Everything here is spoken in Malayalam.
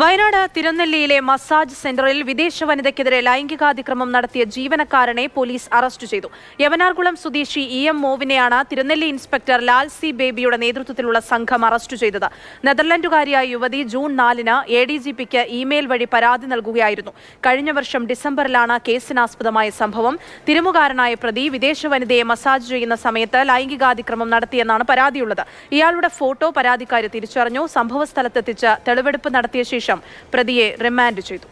വയനാട് തിരുനെല്ലിയിലെ മസാജ് സെന്ററിൽ വിദേശ വനിതയ്ക്കെതിരെ ലൈംഗികാതിക്രമം നടത്തിയ ജീവനക്കാരനെ പോലീസ് അറസ്റ്റ് ചെയ്തു. യവനാർകുളം സ്വദേശി ഇ എം മോവിനെയാണ് തിരുനെല്ലി ഇൻസ്പെക്ടർ ലാൽ സി ബേബിയുടെ നേതൃത്വത്തിലുള്ള സംഘം അറസ്റ്റ് ചെയ്തത്. നെതർലൻഡുകാരിയായ യുവതി ജൂൺ നാലിന് എ ഡി ജി പിക്ക് ഇമെയിൽ വഴി പരാതി നൽകുകയായിരുന്നു. കഴിഞ്ഞ വർഷം ഡിസംബറിലാണ് കേസിനാസ്പദമായ സംഭവം. തിരുമുകാരനായ പ്രതി വിദേശ വനിതയെ മസാജ് ചെയ്യുന്ന സമയത്ത് ലൈംഗികാതിക്രമം നടത്തിയെന്നാണ് പരാതിയുള്ളത്. ഇയാളുടെ ഫോട്ടോ പരാതിക്കാരി തിരിച്ചറിഞ്ഞു. സംഭവസ്ഥലത്തെത്തിച്ച് തെളിവെടുപ്പ് നടത്തിയ ശേഷം പ്രതിയെ റിമാൻഡ് ചെയ്തു